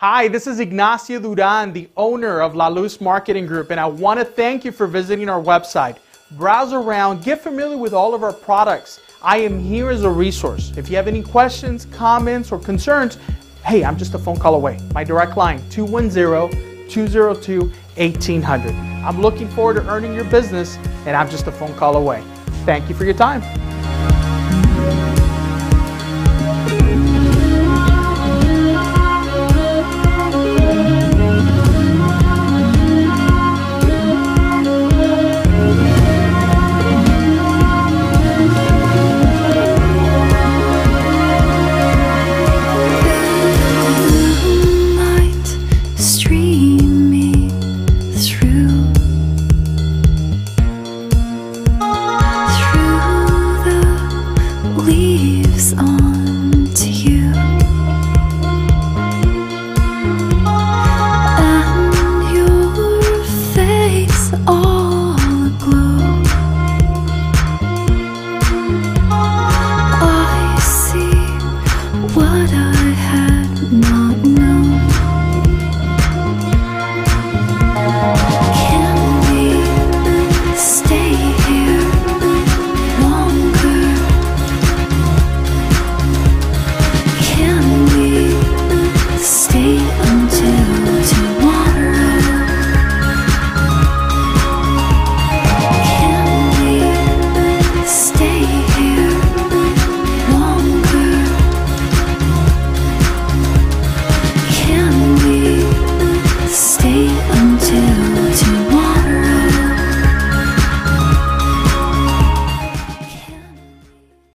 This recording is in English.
Hi, this is Ignacio Duran, the owner of La Luz Marketing Group, and I want to thank you for visiting our website. Browse around, get familiar with all of our products. I am here as a resource. If you have any questions, comments, or concerns, hey, I'm just a phone call away. My direct line, 210 202 1800. I'm looking forward to earning your business, and I'm just a phone call away. Thank you for your time. all.